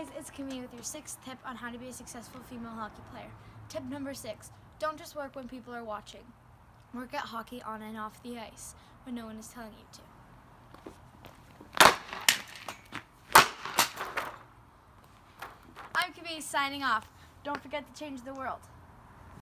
guys, it's Camille with your sixth tip on how to be a successful female hockey player. Tip number six, don't just work when people are watching. Work at hockey on and off the ice when no one is telling you to. I'm Camille signing off. Don't forget to change the world.